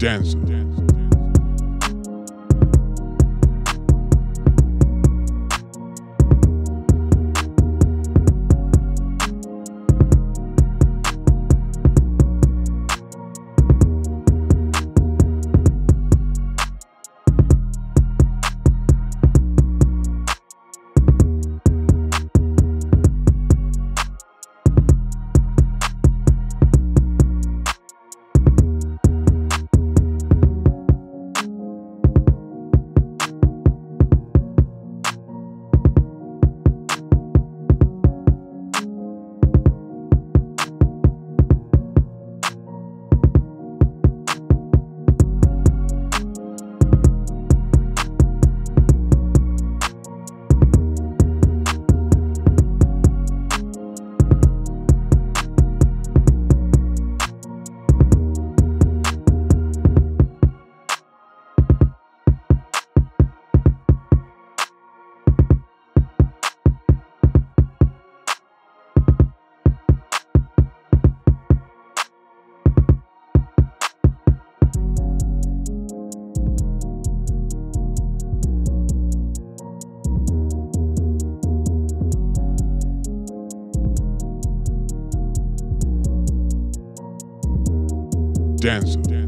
Dancer. Dancer.